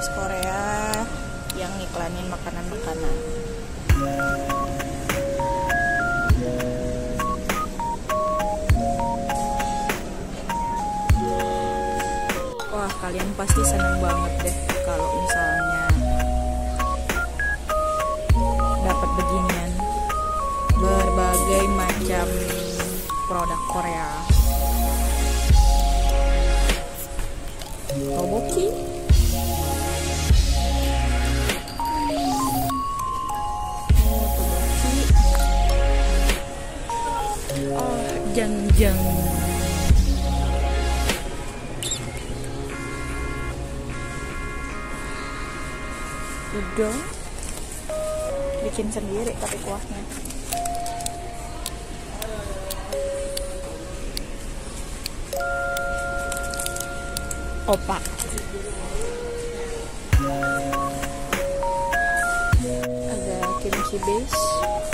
artis Korea yang ngiklanin makanan-makanan. Wah, kalian pasti seneng banget deh kalau misalnya dapat beginian berbagai macam produk Korea. Toboki. Oh, jeng-jeng. udang bikin sendiri tapi kuahnya. Opa. Ada kimchi base.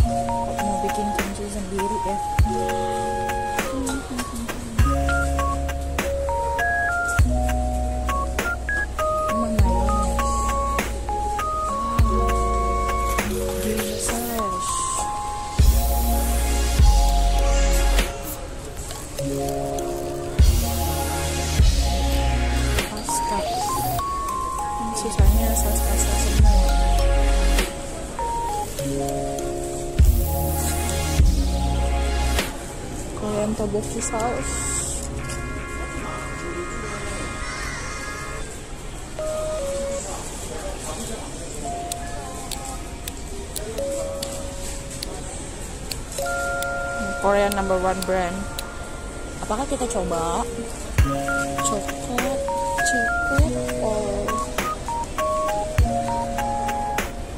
Mau bikin kimchi sendiri ya Korean tteokbokki saus. Korean number one brand. Apakah kita coba? Coklat, coklat, or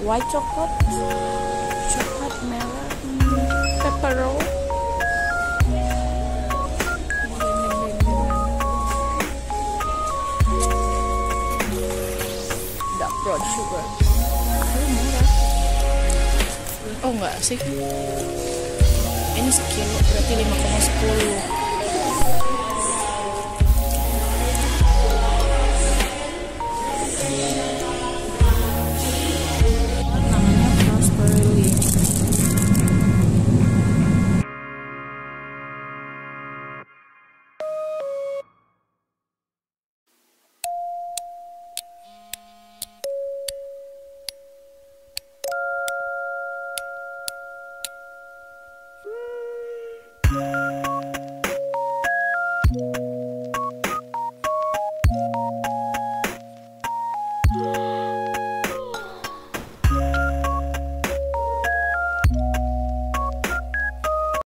white coklat Sugar. Oh enggak sih ini sekilo berarti 5,10